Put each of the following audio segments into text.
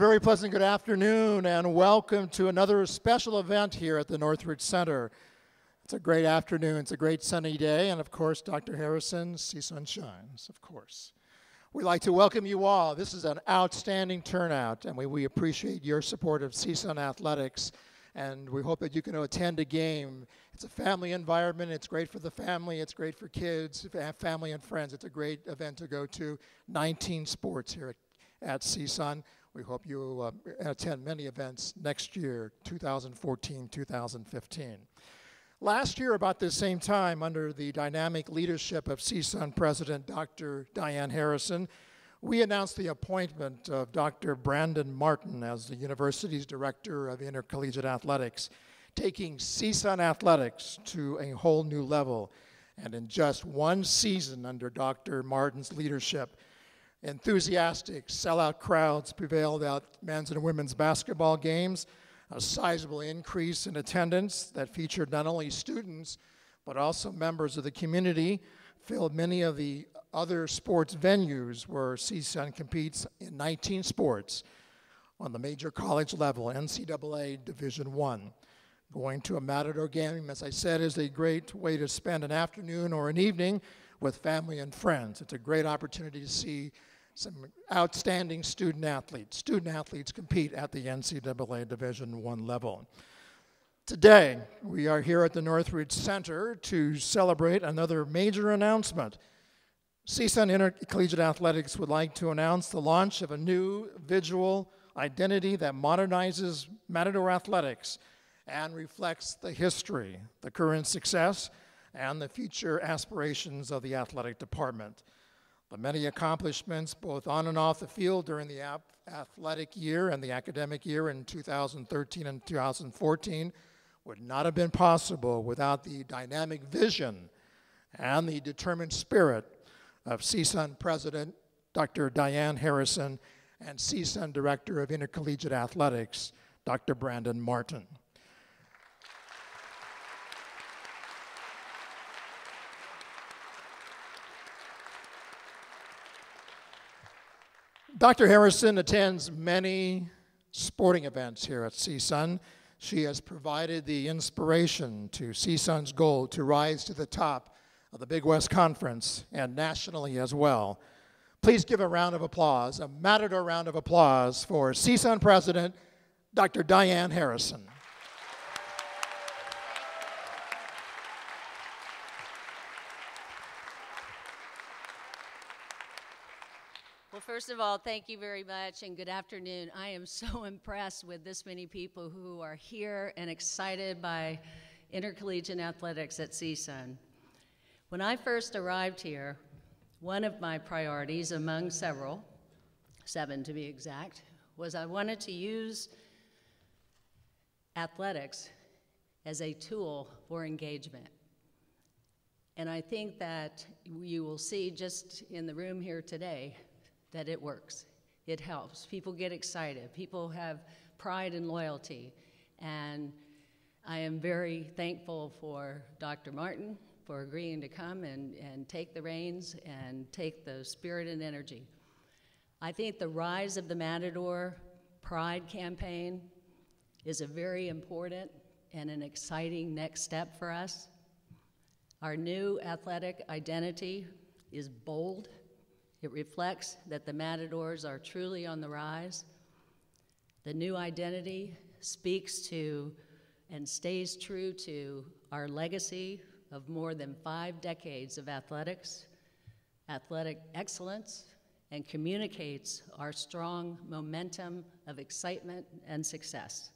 Very pleasant good afternoon, and welcome to another special event here at the Northridge Center. It's a great afternoon, it's a great sunny day, and of course, Dr. Harrison, CSUN shines, of course. We'd like to welcome you all. This is an outstanding turnout, and we, we appreciate your support of CSUN Athletics, and we hope that you can attend a game. It's a family environment, it's great for the family, it's great for kids, family and friends. It's a great event to go to. 19 sports here at, at CSUN. We hope you uh, attend many events next year, 2014, 2015. Last year, about this same time, under the dynamic leadership of CSUN President Dr. Dianne Harrison, we announced the appointment of Dr. Brandon Martin as the university's Director of Intercollegiate Athletics, taking CSUN Athletics to a whole new level. And in just one season under Dr. Martin's leadership, Enthusiastic, sellout crowds prevailed at men's and women's basketball games, a sizable increase in attendance that featured not only students but also members of the community, filled many of the other sports venues where CSUN competes in 19 sports on the major college level, NCAA Division One. Going to a Matador game, as I said, is a great way to spend an afternoon or an evening with family and friends. It's a great opportunity to see some outstanding student athletes. Student athletes compete at the NCAA Division One level. Today, we are here at the Northridge Center to celebrate another major announcement. CSUN Intercollegiate Athletics would like to announce the launch of a new visual identity that modernizes Matador athletics and reflects the history, the current success, and the future aspirations of the athletic department. The many accomplishments, both on and off the field during the athletic year and the academic year in 2013 and 2014, would not have been possible without the dynamic vision and the determined spirit of CSUN President Dr. Dianne Harrison and CSUN Director of Intercollegiate Athletics, Dr. Brandon Martin. Dr. Harrison attends many sporting events here at CSUN. She has provided the inspiration to CSUN's goal to rise to the top of the Big West Conference and nationally as well. Please give a round of applause, a Matador round of applause for CSUN President Dr. Dianne Harrison. First of all, thank you very much and good afternoon. I am so impressed with this many people who are here and excited by intercollegiate athletics at CSUN. When I first arrived here, one of my priorities, among several, seven to be exact, was I wanted to use athletics as a tool for engagement. And I think that you will see just in the room here today that it works. It helps. People get excited. People have pride and loyalty. And I am very thankful for Dr. Martin for agreeing to come and, and take the reins and take the spirit and energy. I think the rise of the Matador Pride campaign is a very important and an exciting next step for us. Our new athletic identity is bold it reflects that the Matadors are truly on the rise. The new identity speaks to and stays true to our legacy of more than five decades of athletics, athletic excellence, and communicates our strong momentum of excitement and success.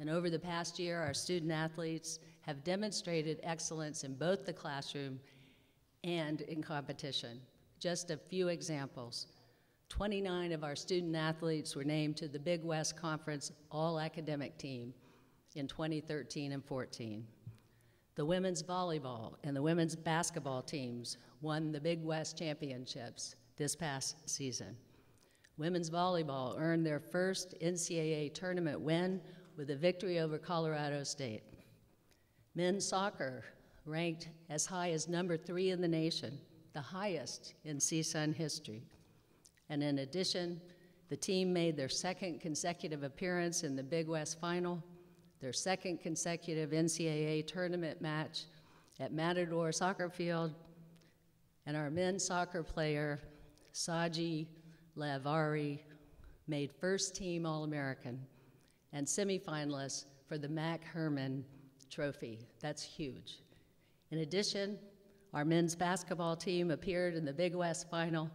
And over the past year, our student athletes have demonstrated excellence in both the classroom and in competition. Just a few examples. 29 of our student athletes were named to the Big West Conference All Academic Team in 2013 and 14. The women's volleyball and the women's basketball teams won the Big West Championships this past season. Women's volleyball earned their first NCAA tournament win with a victory over Colorado State. Men's soccer ranked as high as number three in the nation the highest in CSUN history. And in addition, The team made their second consecutive appearance in the Big West Final, their second consecutive NCAA tournament match at Matador Soccer Field, and our men's soccer player, Sagi Lev-Ari, made first team All American and semifinalist for the Mac Hermann Trophy. That's huge. In addition, our men's basketball team appeared in the Big West Final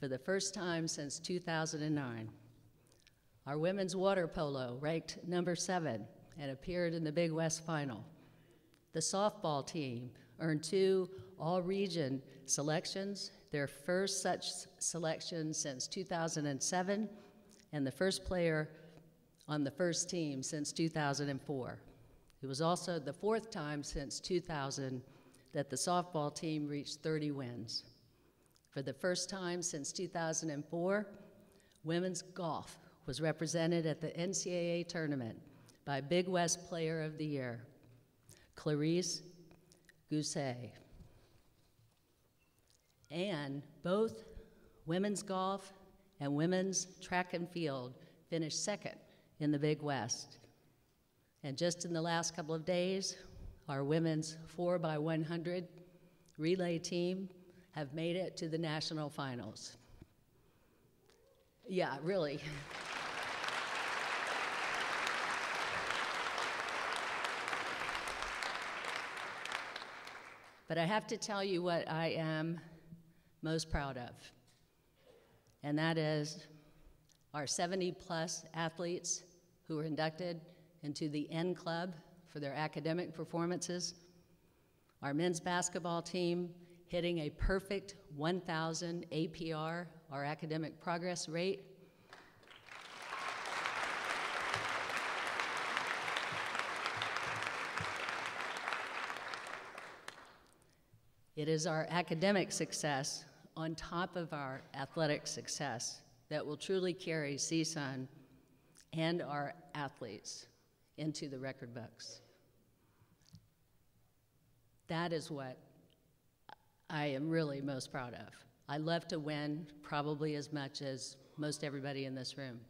for the first time since 2009. Our women's water polo ranked number seven and appeared in the Big West Final. The softball team earned two all region selections, their first such selection since 2007, and the first player on the first team since 2004. It was also the fourth time since 2000 that the softball team reached 30 wins. For the first time since 2004, women's golf was represented at the NCAA tournament by Big West Player of the Year, Clarice Gousset. And both women's golf and women's track and field finished second in the Big West. And just in the last couple of days, our women's 4 by 100 relay team have made it to the national finals. Yeah, really. but I have to tell you what I am most proud of, and that is our 70 plus athletes who were inducted into the N Club for their academic performances. Our men's basketball team hitting a perfect 1,000 APR, our academic progress rate. It is our academic success on top of our athletic success that will truly carry CSUN and our athletes into the record books. That is what I am really most proud of. I love to win probably as much as most everybody in this room.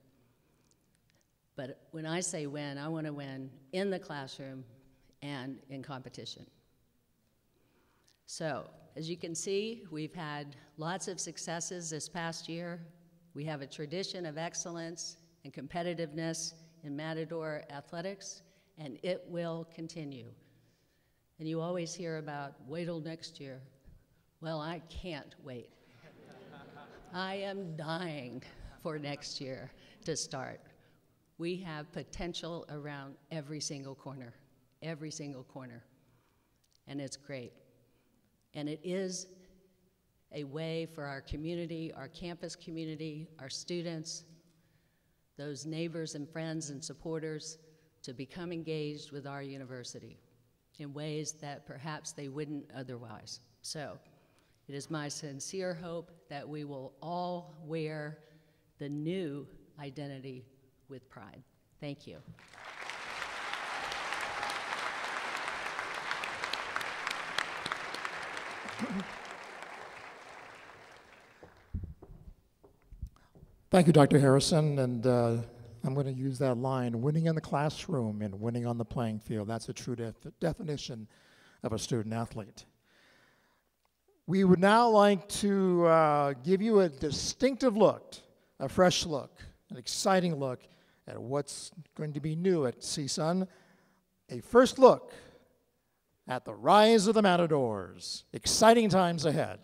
But when I say win, I want to win in the classroom and in competition. So, as you can see, we've had lots of successes this past year. We have a tradition of excellence and competitiveness in Matador athletics, and it will continue. And you always hear about wait till next year. Well, I can't wait. I am dying for next year to start. We have potential around every single corner, every single corner, and it's great. And it is a way for our community, our campus community, our students, those neighbors and friends and supporters to become engaged with our university in ways that perhaps they wouldn't otherwise. So, it is my sincere hope that we will all wear the new identity with pride. Thank you. Thank you, Dr. Harrison. And uh, I'm going to use that line winning in the classroom and winning on the playing field. That's a true def- definition of a student athlete. We would now like to uh, give you a distinctive look, a fresh look, an exciting look at what's going to be new at CSUN. A first look at the rise of the Matadors. Exciting times ahead.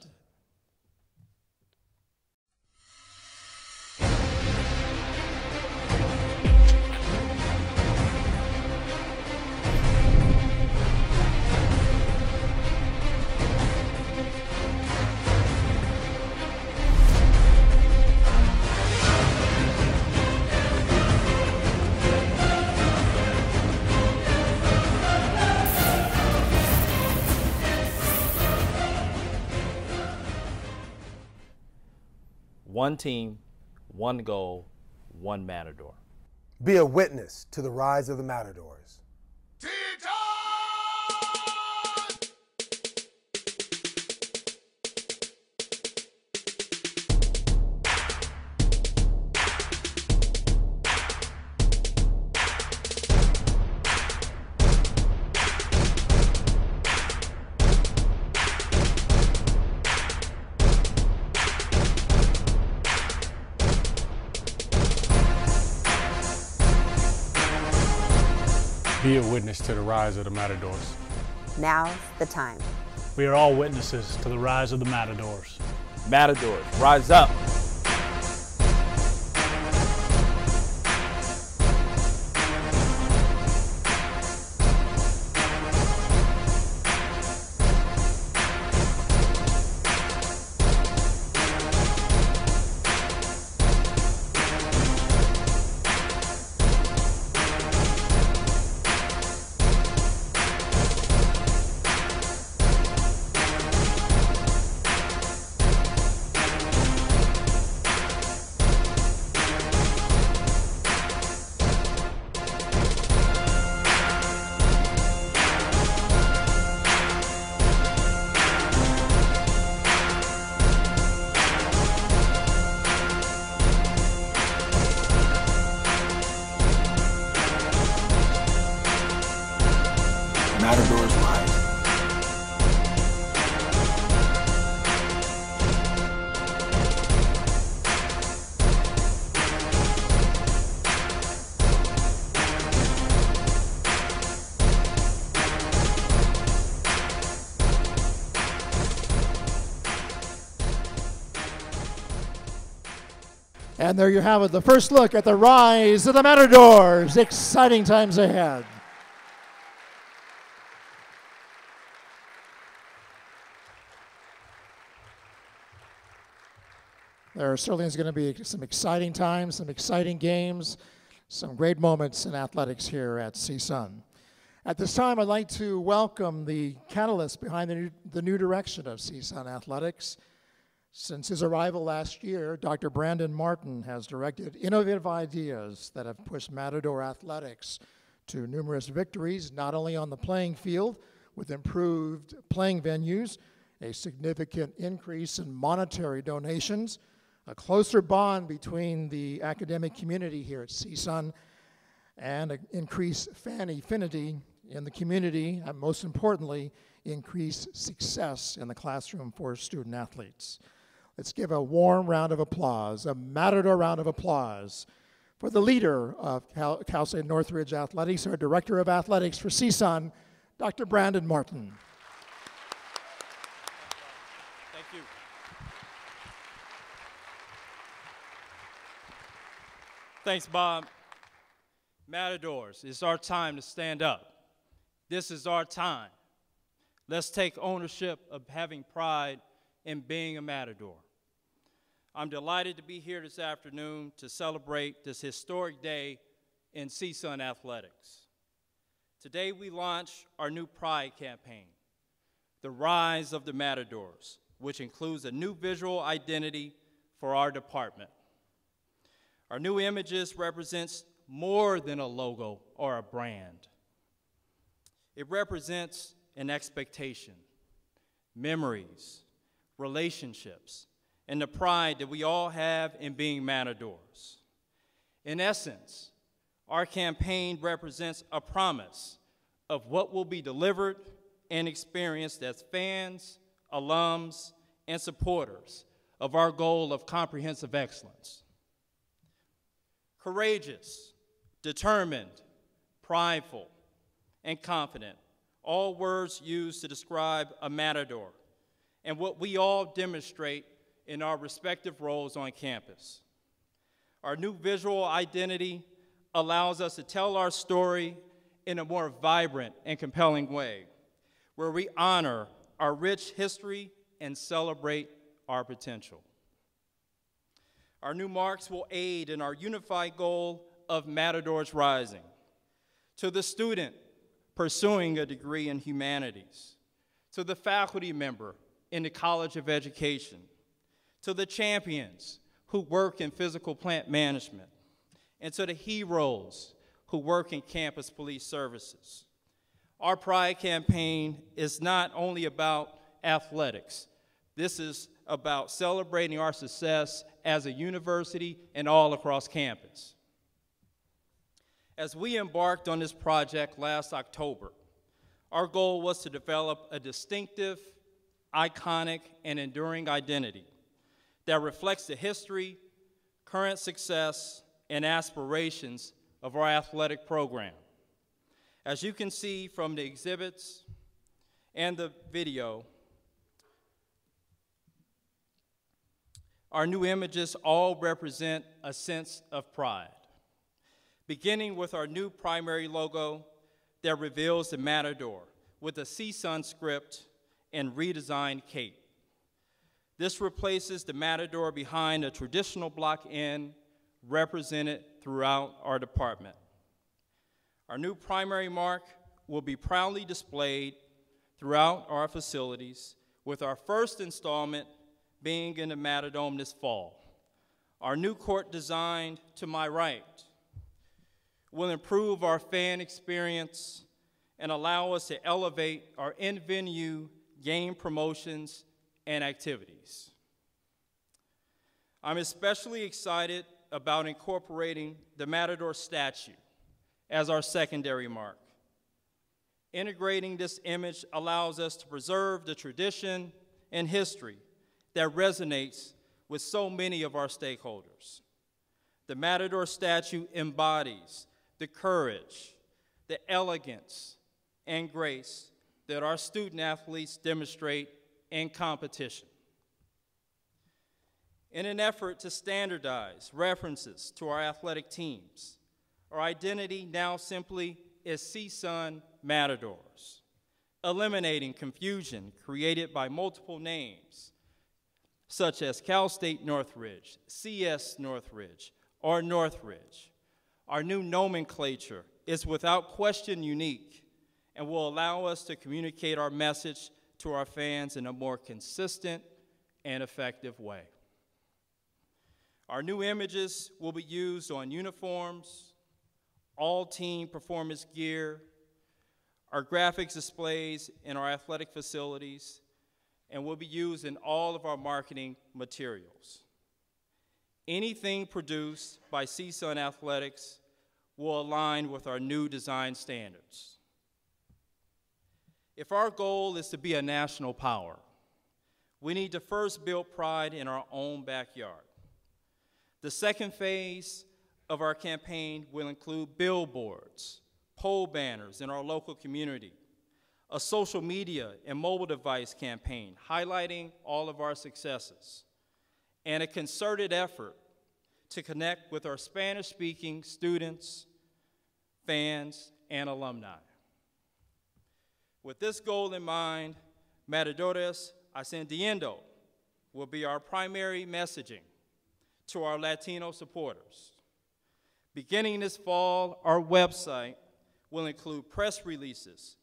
One team, one goal, one matador. Be a witness to the rise of the matadors. Be a witness to the rise of the Matadors. Now's the time. We are all witnesses to the rise of the Matadors. Matadors, rise up. And there you have it, the first look at the rise of the Matadors. Exciting times ahead. There certainly is going to be some exciting times, some exciting games, some great moments in athletics here at CSUN. At this time, I'd like to welcome the catalyst behind the new, the new direction of CSUN athletics. Since his arrival last year, Dr. Brandon Martin has directed innovative ideas that have pushed Matador athletics to numerous victories, not only on the playing field with improved playing venues, a significant increase in monetary donations, a closer bond between the academic community here at CSUN, and an increased fan affinity in the community, and most importantly, increased success in the classroom for student athletes. Let's give a warm round of applause, a Matador round of applause for the leader of Cal, State Northridge Athletics, our Director of Athletics for CSUN, Dr. Brandon Martin. Thank you. Thanks, Bob. Matadors, it's our time to stand up. This is our time. Let's take ownership of having pride in being a Matador. I'm delighted to be here this afternoon to celebrate this historic day in CSUN athletics. Today we launch our new Pride campaign, The Rise of the Matadors, which includes a new visual identity for our department. Our new images represents more than a logo or a brand. It represents an expectation, memories, relationships, and the pride that we all have in being matadors. In essence, our campaign represents a promise of what will be delivered and experienced as fans, alums, and supporters of our goal of comprehensive excellence. Courageous, determined, prideful, and confident, all words used to describe a matador, and what we all demonstrate in our respective roles on campus. Our new visual identity allows us to tell our story in a more vibrant and compelling way, where we honor our rich history and celebrate our potential. Our new marks will aid in our unified goal of Matadors Rising. To the student pursuing a degree in humanities, to the faculty member in the College of Education, to the champions who work in physical plant management, and to the heroes who work in campus police services. Our Pride campaign is not only about athletics, this is about celebrating our success as a university and all across campus. As we embarked on this project last October, our goal was to develop a distinctive, iconic, and enduring identity that reflects the history, current success, and aspirations of our athletic program. As you can see from the exhibits and the video, our new images all represent a sense of pride. Beginning with our new primary logo that reveals the Matador with a CSUN script and redesigned cape. This replaces the Matador behind a traditional block N represented throughout our department. Our new primary mark will be proudly displayed throughout our facilities with our first installment being in the Matadome this fall. Our new court designed to my right will improve our fan experience and allow us to elevate our in-venue game promotions and activities. I'm especially excited about incorporating the Matador statue as our secondary mark. Integrating this image allows us to preserve the tradition and history that resonates with so many of our stakeholders. The Matador statue embodies the courage, the elegance, and grace that our student athletes demonstrate in competition. In an effort to standardize references to our athletic teams, our identity now simply is CSUN Matadors, eliminating confusion created by multiple names such as Cal State Northridge, CS Northridge, or Northridge. Our new nomenclature is without question unique and will allow us to communicate our message to our fans in a more consistent and effective way. Our new images will be used on uniforms, all team performance gear, our graphics displays in our athletic facilities, and will be used in all of our marketing materials. Anything produced by CSUN Athletics will align with our new design standards. If our goal is to be a national power, we need to first build pride in our own backyard. The second phase of our campaign will include billboards, pole banners in our local community, a social media and mobile device campaign highlighting all of our successes, and a concerted effort to connect with our Spanish speaking students, fans, and alumni. With this goal in mind, Matadores Ascendiendo will be our primary messaging to our Latino supporters. Beginning this fall, our website will include press releases,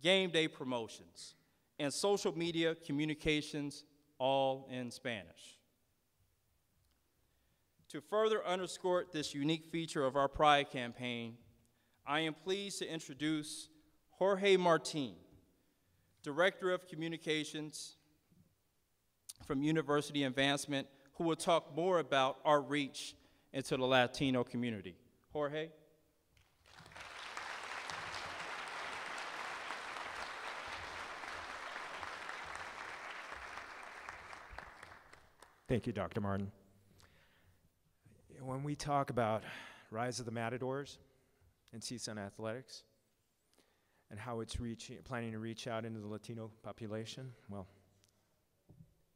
game day promotions, and social media communications, all in Spanish. To further underscore this unique feature of our Pride campaign, I am pleased to introduce Jorge Martin, Director of Communications from University Advancement, who will talk more about our reach into the Latino community. Jorge? Thank you, Dr. Martin. When we talk about Rise of the Matadors and CSUN Athletics and how it's reaching, planning to reach out into the Latino population, well,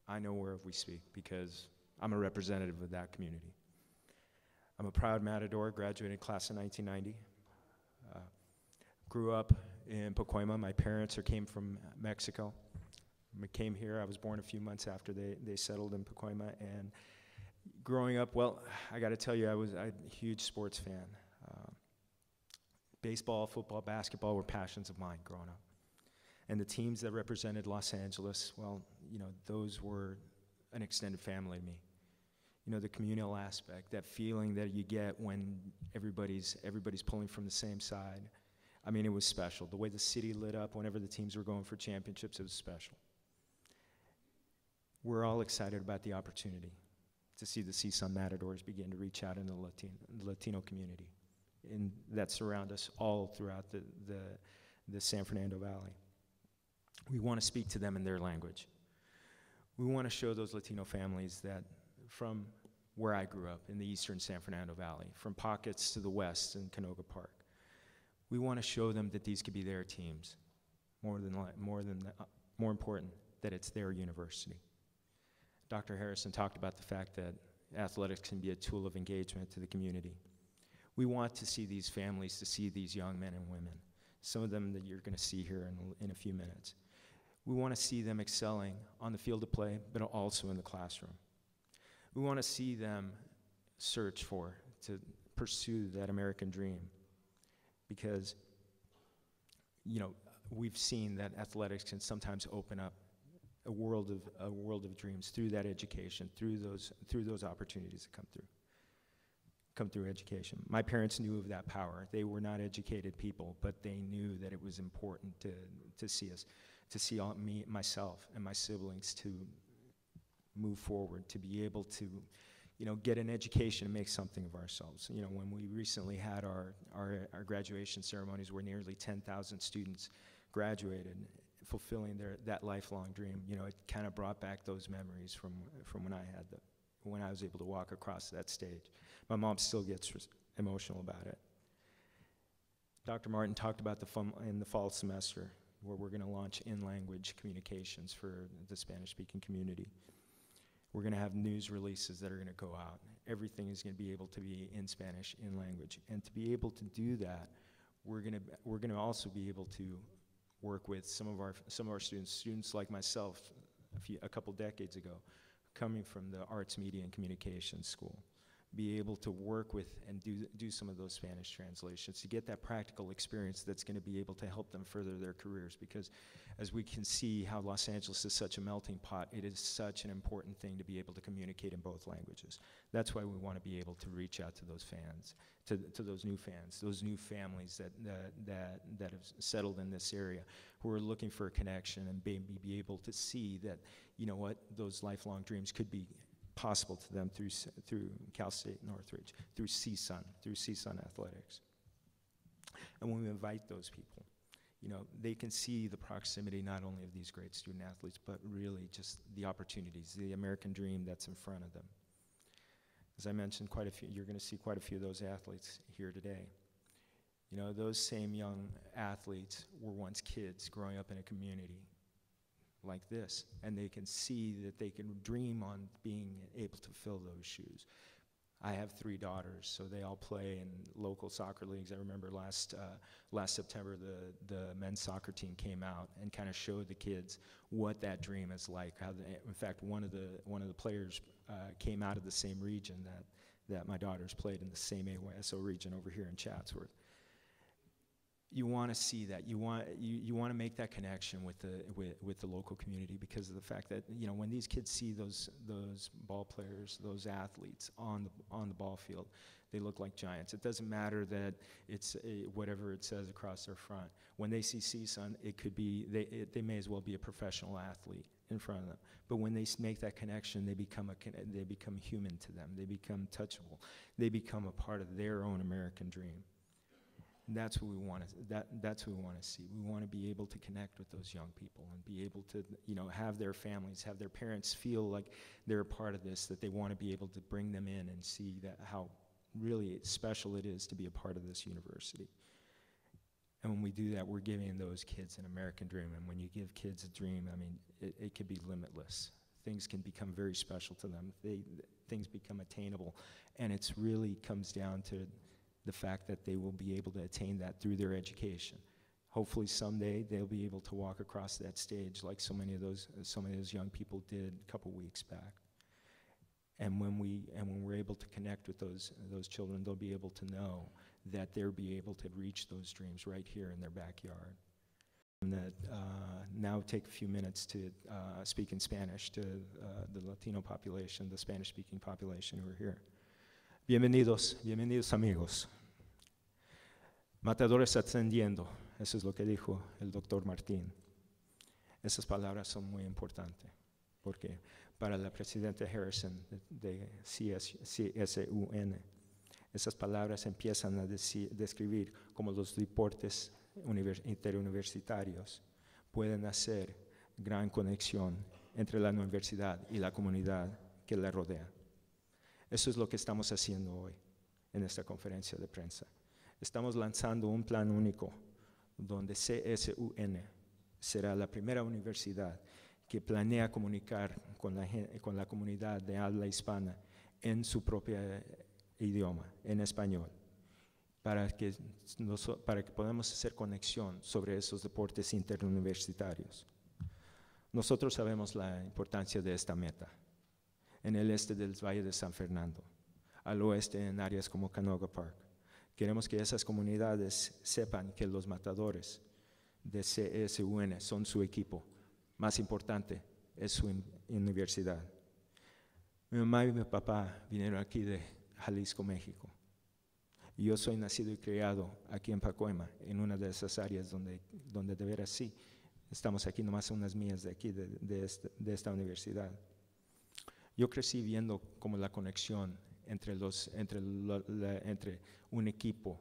I know where we speak because I'm a representative of that community. I'm a proud Matador, graduated class of 1990. Uh, grew up in Pacoima. My parents are, came from Mexico. Came here. I was born a few months after they, they settled in Pacoima. And growing up, well, I got to tell you, I was a huge sports fan. Baseball, football, basketball were passions of mine growing up. And the teams that represented Los Angeles, well, you know, those were an extended family to me. You know, the communal aspect, that feeling that you get when everybody's, everybody's pulling from the same side. I mean, it was special. The way the city lit up whenever the teams were going for championships, it was special. We're all excited about the opportunity to see the CSUN Matadors begin to reach out in the Latino, the Latino community and that surround us all throughout the, the, the San Fernando Valley. We want to speak to them in their language. We want to show those Latino families that from where I grew up in the eastern San Fernando Valley, from pockets to the west in Canoga Park, We want to show them that these could be their teams, more than more than uh, more important that it's their university. Dr. Harrison talked about the fact that athletics can be a tool of engagement to the community. We want to see these families, to see these young men and women, some of them that you're going to see here in, in a few minutes. We want to see them excelling on the field of play, but also in the classroom. We want to see them search for, to pursue that American dream. Because, you know, we've seen that athletics can sometimes open up a world of, a world of dreams through that education, through those, through those opportunities that come through come through education. My parents knew of that power. They were not educated people, but they knew that it was important to, to see us, to see all, me, myself, and my siblings to move forward, to be able to, you know, get an education and make something of ourselves. You know, when we recently had our, our, our graduation ceremonies where nearly 10,000 students graduated, fulfilling their, that lifelong dream, you know, it kind of brought back those memories from, from when I had the, when I was able to walk across that stage. My mom still gets emotional about it. Dr. Martin talked about the fun, in the fall semester where we're going to launch in-language communications for the Spanish-speaking community. We're going to have news releases that are going to go out. Everything is going to be able to be in Spanish, in language. And to be able to do that, we're going to, we're going to also be able to work with some of our, some of our students, students like myself a, few, a couple decades ago, coming from the Arts, Media, and Communications School be able to work with and do, do some of those Spanish translations to get that practical experience that's going to be able to help them further their careers. Because as we can see how Los Angeles is such a melting pot, it is such an important thing to be able to communicate in both languages. That's why we want to be able to reach out to those fans, to, to those new fans, those new families that, that, that, that have settled in this area who are looking for a connection and be, be able to see that, you know what, those lifelong dreams could be possible to them through, through Cal State Northridge, through CSUN, through CSUN Athletics. And when we invite those people, you know, they can see the proximity not only of these great student athletes, but really just the opportunities, the American dream that's in front of them. As I mentioned, quite a few, you're going to see quite a few of those athletes here today. You know, those same young athletes were once kids growing up in a community like this, and they can see that they can dream on being able to fill those shoes. I have three daughters, so they all play in local soccer leagues. I remember last uh, last September, the the men's soccer team came out and kind of showed the kids what that dream is like. How, the, in fact, one of the one of the players uh, came out of the same region that that my daughters played in the same AYSO region over here in Chatsworth you want to see that. You want you, you want to make that connection with the with, with the local community because of the fact that you know when these kids see those those ball players those athletes on the on the ball field they look like giants. It doesn't matter that it's a, whatever it says across their front. When they see CSUN it could be they it, they may as well be a professional athlete in front of them. But when they make that connection they become a they become human to them. They become touchable. They become a part of their own American dream that's what we want to that that's what we want to see. We want to be able to connect with those young people and be able to you know have their families have their parents feel like they're a part of this that they want to be able to bring them in and see that how really special it is to be a part of this university. And when we do that we're giving those kids an american dream. And when you give kids a dream i mean it, it can be limitless. Things can become very special to them. They things become attainable. And it's really comes down to the fact that they will be able to attain that through their education. Hopefully someday they'll be able to walk across that stage like so many of those, so many of those young people did a couple weeks back. And when we and when we're able to connect with those those children, they'll be able to know that they'll be able to reach those dreams right here in their backyard. And that uh, now take a few minutes to uh, speak in Spanish to uh, the Latino population, the Spanish-speaking population who are here. Bienvenidos, bienvenidos amigos. Matadores ascendiendo, eso es lo que dijo el doctor Martín. Esas palabras son muy importantes, porque para la presidenta Harrison de, CSUN, esas palabras empiezan a describir cómo los deportes interuniversitarios pueden hacer gran conexión entre la universidad y la comunidad que la rodea. Eso es lo que estamos haciendo hoy en esta conferencia de prensa. Estamos lanzando un plan único donde CSUN será la primera universidad que planea comunicar con la, comunidad de habla hispana en su propio idioma, en español, para que, para que podamos hacer conexión sobre esos deportes interuniversitarios. Nosotros sabemos la importancia de esta meta en el este del Valle de San Fernando, al oeste en áreas como Canoga Park. Queremos que esas comunidades sepan que los matadores de CSUN son su equipo. Más importante es su universidad. Mi mamá y mi papá vinieron aquí de Jalisco, México. Yo soy nacido y criado aquí en Pacoima, en una de esas áreas donde, donde de veras sí, estamos aquí nomás unas mías de aquí, de, de, este, de esta universidad. Yo crecí viendo como la conexión entre, los, entre, la, entre un equipo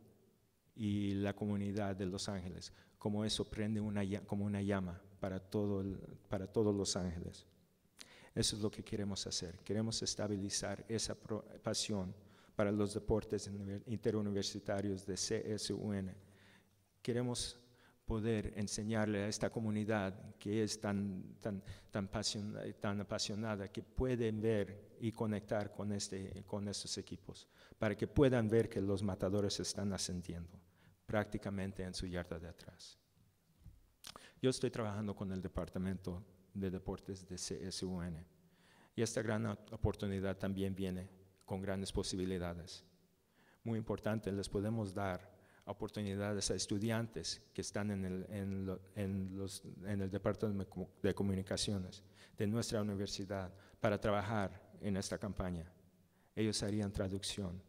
y la comunidad de Los Ángeles, como eso prende una, como una llama para, todo para todos Los Ángeles. Eso es lo que queremos hacer. Queremos estabilizar esa pasión para los deportes interuniversitarios de CSUN. Queremos poder enseñarle a esta comunidad que es tan, tan, tan, tan apasionada, que pueden ver y conectar con, este, con estos equipos, para que puedan ver que los matadores están ascendiendo prácticamente en su yarda de atrás. Yo estoy trabajando con el Departamento de Deportes de CSUN y esta gran oportunidad también viene con grandes posibilidades. Muy importante, les podemos dar oportunidades a estudiantes que están en el, Departamento de Comunicaciones de nuestra universidad para trabajar en esta campaña. Ellos harían traducción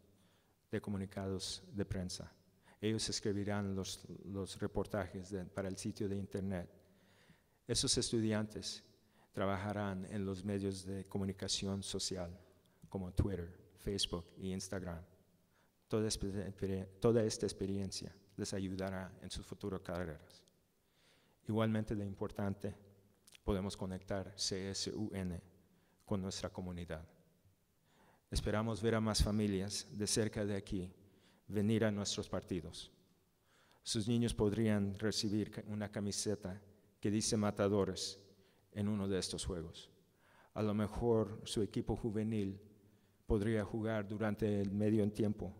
de comunicados de prensa. Ellos escribirán los reportajes para el sitio de Internet. Esos estudiantes trabajarán en los medios de comunicación social como Twitter, Facebook y Instagram. Toda, esta experiencia les ayudará en sus futuras carreras. Igualmente de importante, podemos conectar CSUN con nuestra comunidad. Esperamos ver a más familias de cerca de aquí venir a nuestros partidos. Sus niños podrían recibir una camiseta que dice matadores en uno de estos juegos. A lo mejor su equipo juvenil podría jugar durante el medio tiempo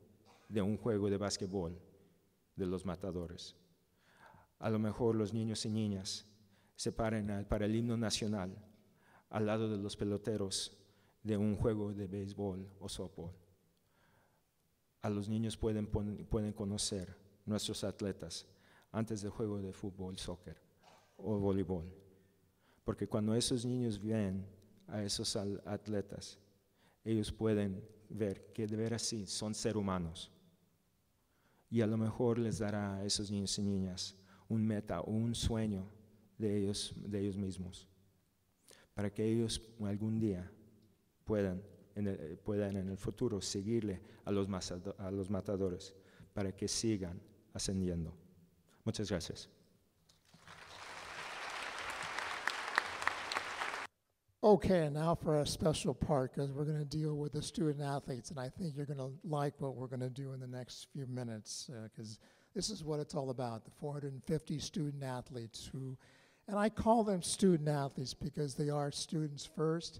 de un juego de básquetbol de los matadores. A lo mejor los niños y niñas se paren para el himno nacional al lado de los peloteros de un juego de béisbol o softball. A los niños pueden, pueden conocer nuestros atletas antes del juego de fútbol, soccer o voleibol. Porque cuando esos niños ven a esos atletas, ellos pueden ver que de veras sí, son seres humanos y a lo mejor les dará a esos niños y niñas un meta o un sueño de ellos, de ellos mismos, para que ellos algún día puedan en el, puedan en el futuro seguirle a los, a los matadores, para que sigan ascendiendo. Muchas gracias. Okay, and now for a special part because we're going to deal with the student athletes, and I think you're going to like what we're going to do in the next few minutes because uh, this is what it's all about the 450 student athletes who, and I call them student athletes because they are students first.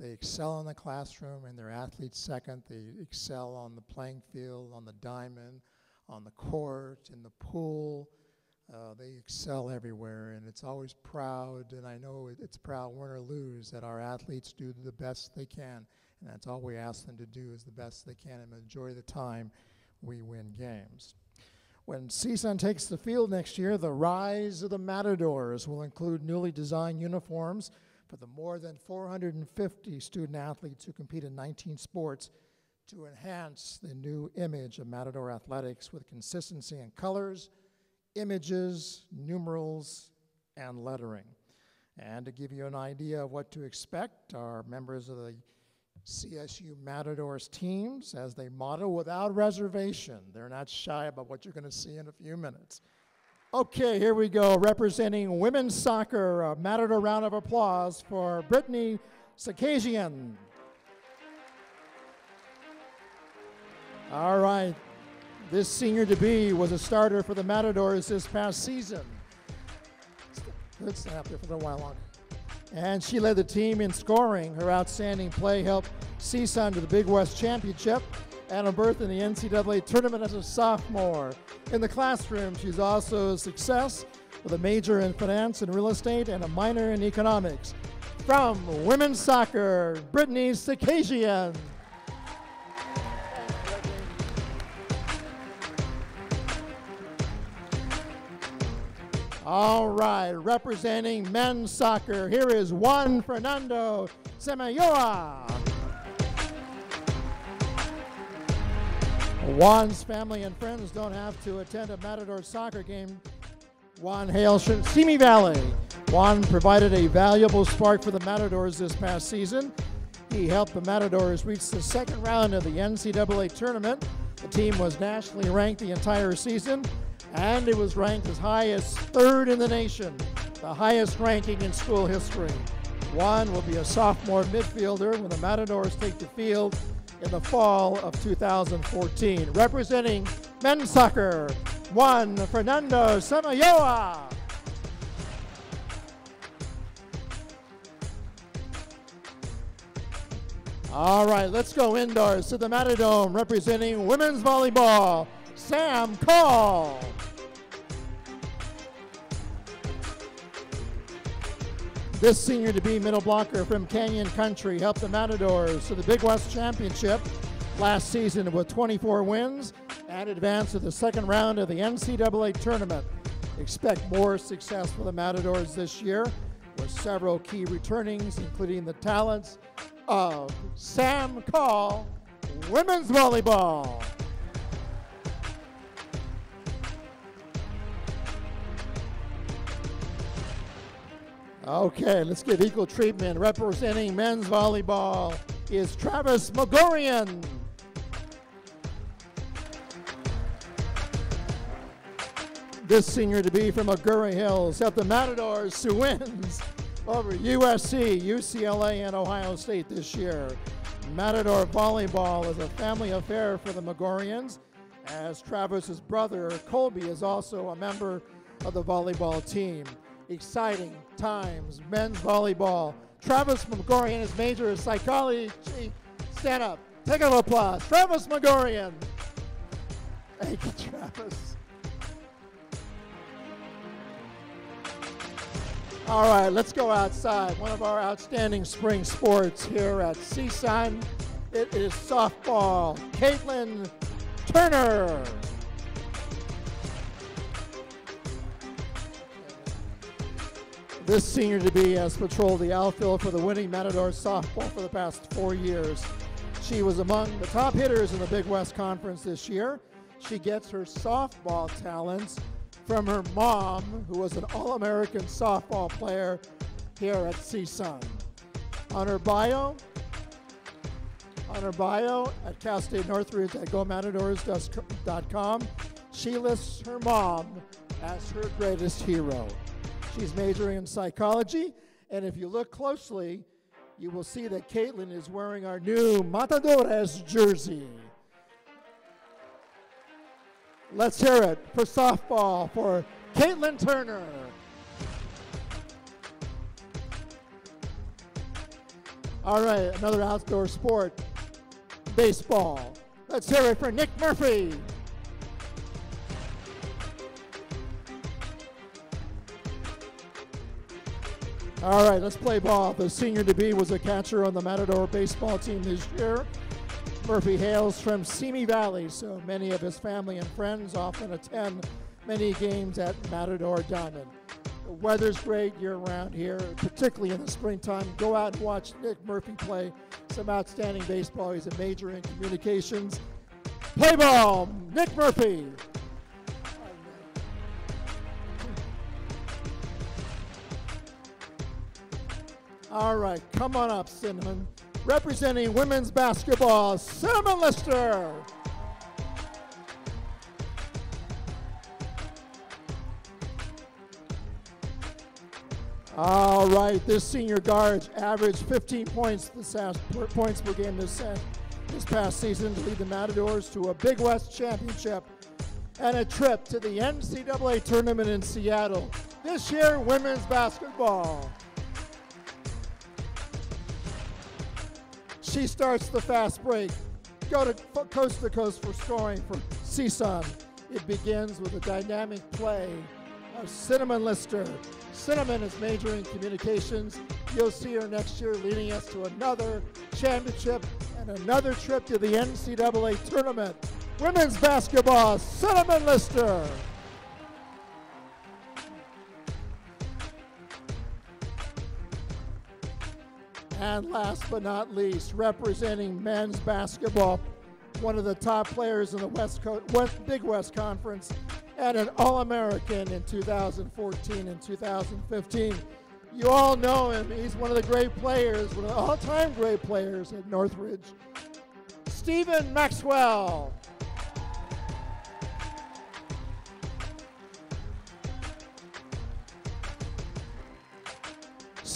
They excel in the classroom and they're athletes second. They excel on the playing field, on the diamond, on the court, in the pool uh, they excel everywhere, and it's always proud, and I know it, it's proud, win or lose, that our athletes do the best they can. And that's all we ask them to do is the best they can and enjoy the time we win games. When CSUN takes the field next year, the rise of the Matadors will include newly designed uniforms for the more than 450 student athletes who compete in 19 sports to enhance the new image of Matador athletics with consistency in colors, images, numerals, and lettering. And to give you an idea of what to expect, our members of the CSU Matadors teams as they model without reservation. They're not shy about what you're going to see in a few minutes. Okay, here we go. Representing women's soccer, a Matador round of applause for Brittany Sakajian. All right, This senior to be was a starter for the Matadors this past season. Good snap there for a while longer. And she led the team in scoring. Her outstanding play helped CSUN to the Big West Championship and a berth in the NCAA tournament as a sophomore. In the classroom, she's also a success with a major in finance and real estate and a minor in economics. From women's soccer, Brittany Sakajian. All right, representing men's soccer, here is Juan Fernando Samayoa. Juan's family and friends don't have to attend a Matador soccer game. Juan hails from Simi Valley. Juan provided a valuable spark for the Matadors this past season. He helped the Matadors reach the second round of the NCAA tournament. The team was nationally ranked the entire season, and it was ranked as high as third in the nation, the highest ranking in school history. Juan will be a sophomore midfielder when the Matadors take the field in the fall of 2014. Representing men's soccer, Juan Fernando Samayoa. All right, let's go indoors to the Matadome representing women's volleyball, Sam Call. This senior to be middle blocker from Canyon Country helped the Matadors to the Big West Championship last season with 24 wins and advanced to the second round of the NCAA tournament. Expect more success for the Matadors this year with several key returnings, including the talents of Sam Call, women's volleyball. Okay, let's give equal treatment. Representing men's volleyball is Travis Mogorian. This senior to be from Agoura Hills helped the Matadors who wins over USC, UCLA, and Ohio State this year. Matador volleyball is a family affair for the Megorians, as Travis's brother Colby is also a member of the volleyball team. Exciting times, men's volleyball. Travis McGorian, his major is psychology. Stand up. Take a applause. Travis McGorian. Thank you, Travis. All right, let's go outside. One of our outstanding spring sports here at CSUN. It is softball. Caitlin Turner. This senior to be has patrolled the outfield for the winning Matador softball for the past four years. She was among the top hitters in the Big West Conference this year. She gets her softball talents from her mom, who was an All American softball player here at CSUN. On her bio, on her bio at Cal State Northridge at GoMatadors.com, she lists her mom as her greatest hero. She's majoring in psychology, and if you look closely, you will see that Caitlin is wearing our new Matadores jersey. Let's hear it for softball for Caitlin Turner. All right, another outdoor sport, baseball. Let's hear it for Nick Murphy. All right, let's play ball. The senior to be was a catcher on the Matador baseball team this year. Murphy hails from Simi Valley, so many of his family and friends often attend many games at Matador Diamond. The weather's great year round here, particularly in the springtime. Go out and watch Nick Murphy play some outstanding baseball. He's a major in communications. Play ball, Nick Murphy. All right, come on up, Cinnamon. Representing women's basketball, Cinnamon Lister. All right, this senior guard averaged 15 points this points per game this, uh, this past season to lead the Matadors to a Big West championship and a trip to the NCAA tournament in Seattle. This year, women's basketball. She starts the fast break. Go to coast to coast for scoring for CSUN. It begins with a dynamic play of Cinnamon Lister. Cinnamon is majoring in communications. You'll see her next year leading us to another championship and another trip to the NCAA tournament. Women's basketball, Cinnamon Lister. And last but not least, representing men's basketball, one of the top players in the West Coast, West, Big West Conference, and an All American in 2014 and 2015. You all know him. He's one of the great players, one of the all time great players at Northridge. Stephen Maxwell.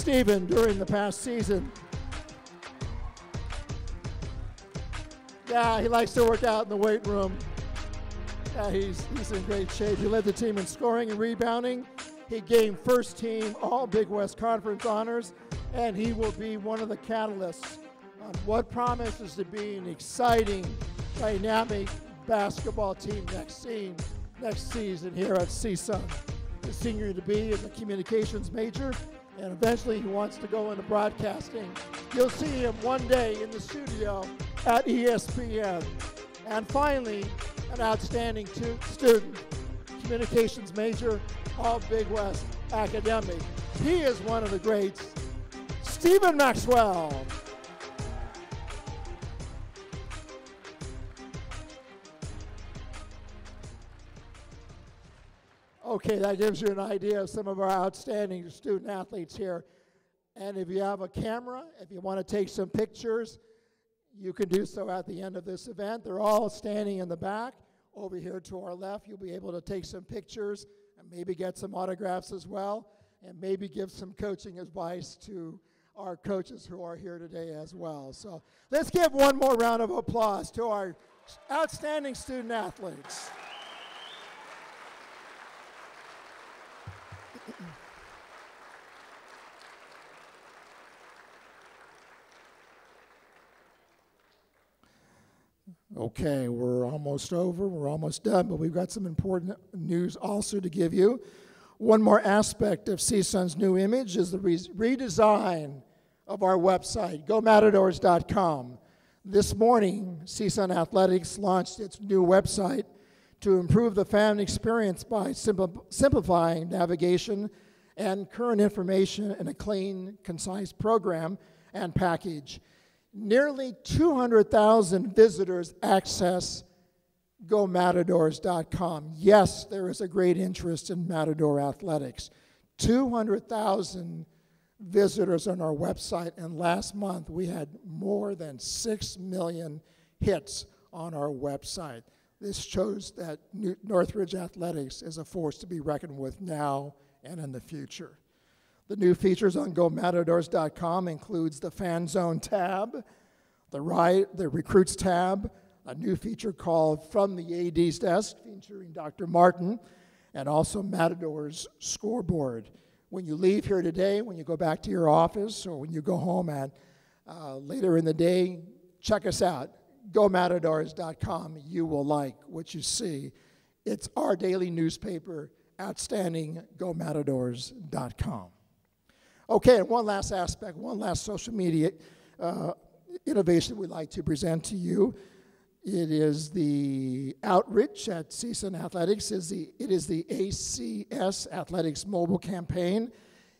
Stephen, during the past season, yeah, he likes to work out in the weight room. Yeah, he's, he's in great shape. He led the team in scoring and rebounding. He gained first team All Big West Conference honors, and he will be one of the catalysts on what promises to be an exciting, dynamic basketball team next season, next season here at CSUN. The senior to be is a communications major, and eventually he wants to go into broadcasting. You'll see him one day in the studio at ESPN. And finally, an outstanding student, communications major, all Big West academic. He is one of the greats, Stephen Maxwell. Okay, that gives you an idea of some of our outstanding student athletes here. And if you have a camera, if you want to take some pictures, you can do so at the end of this event. They're all standing in the back. Over here to our left, you'll be able to take some pictures and maybe get some autographs as well, and maybe give some coaching advice to our coaches who are here today as well. So let's give one more round of applause to our outstanding student athletes. Okay, we're almost over. We're almost done, but we've got some important news also to give you. One more aspect of CSUN's new image is the re- redesign of our website, gomatadors.com. This morning, CSUN Athletics launched its new website to improve the fan experience by simpl- simplifying navigation and current information in a clean, concise program and package nearly 200,000 visitors access gomatadors.com. Yes, there is a great interest in Matador athletics. 200,000 visitors on our website, and last month we had more than 6 million hits on our website. This shows that Northridge Athletics is a force to be reckoned with now and in the future. The new features on GoMatadors.com includes the Fan Zone tab, the, right, the Recruits tab, a new feature called From the AD's Desk featuring Dr. Martin, and also Matador's Scoreboard. When you leave here today, when you go back to your office, or when you go home at uh, later in the day, check us out. GoMatadors.com. You will like what you see. It's our daily newspaper, outstanding. GoMatadors.com. Okay, and one last aspect, one last social media uh, innovation we'd like to present to you. It is the outreach at CSUN Athletics. Is the, it is the ACS Athletics mobile campaign.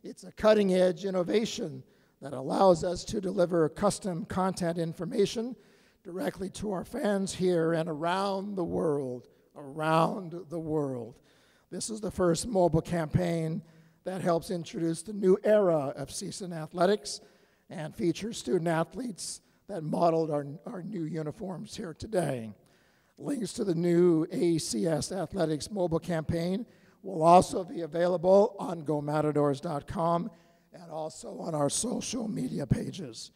It's a cutting edge innovation that allows us to deliver custom content information directly to our fans here and around the world. Around the world. This is the first mobile campaign that helps introduce the new era of CSUN athletics and features student athletes that modeled our, our new uniforms here today. Links to the new ACS Athletics mobile campaign will also be available on gomatadors.com and also on our social media pages.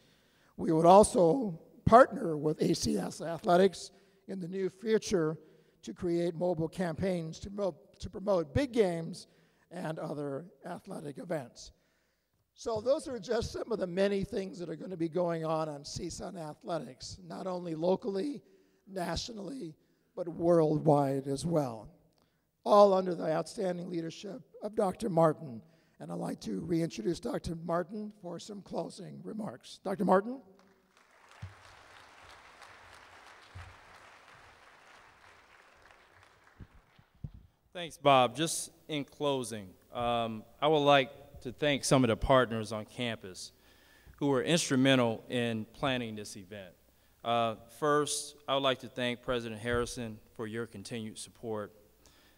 We would also partner with ACS Athletics in the new future to create mobile campaigns to, to promote big games and other athletic events. So, those are just some of the many things that are going to be going on on CSUN Athletics, not only locally, nationally, but worldwide as well. All under the outstanding leadership of Dr. Martin. And I'd like to reintroduce Dr. Martin for some closing remarks. Dr. Martin? Thanks, Bob. Just in closing, um, I would like to thank some of the partners on campus who were instrumental in planning this event. Uh, first, I would like to thank President Harrison for your continued support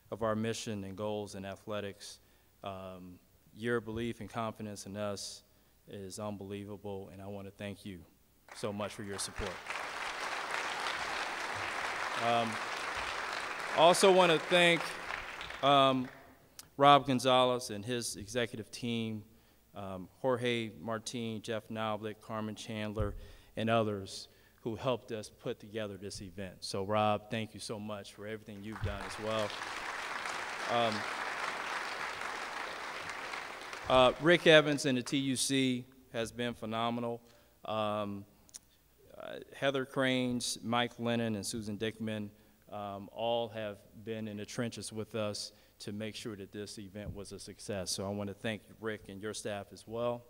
of our mission and goals in athletics. Um, your belief and confidence in us is unbelievable, and I want to thank you so much for your support. Um, also want to thank um, Rob Gonzalez and his executive team, um, Jorge Martin, Jeff Noblit, Carmen Chandler, and others who helped us put together this event. So Rob, thank you so much for everything you've done as well. Um, uh, Rick Evans and the TUC has been phenomenal. Um, uh, Heather Cranes, Mike Lennon, and Susan Dickman um, all have been in the trenches with us to make sure that this event was a success. So I want to thank Rick and your staff as well.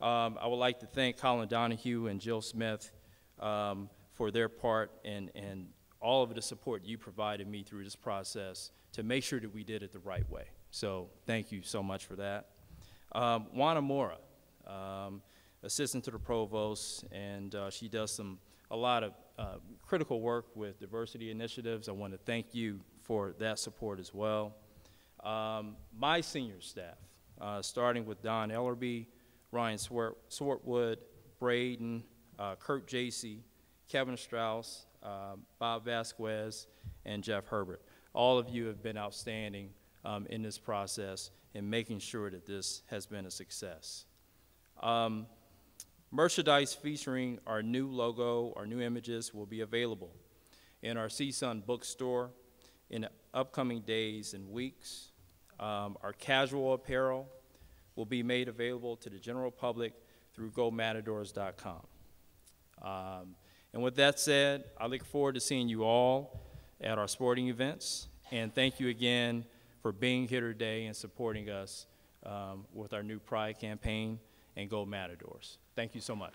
Um, I would like to thank Colin Donahue and Jill Smith um, for their part and, and all of the support you provided me through this process to make sure that we did it the right way. So thank you so much for that. Um, Juana Mora, um, assistant to the provost, and uh, she does some a lot of uh, critical work with diversity initiatives. I want to thank you for that support as well. Um, my senior staff, uh, starting with Don Ellerby, Ryan Swart Swartwood, Braden, uh, Kurt Jacey, Kevin Strauss, uh, Bob Vasquez, and Jeff Herbert. All of you have been outstanding um, in this process in making sure that this has been a success. Um, merchandise featuring our new logo, our new images will be available in our CSUN bookstore in the upcoming days and weeks. Um, our casual apparel will be made available to the general public through gomatadors.com. Um, and with that said, I look forward to seeing you all at our sporting events. And thank you again for being here today and supporting us um, with our new Pride campaign and Go Matadors. Thank you so much.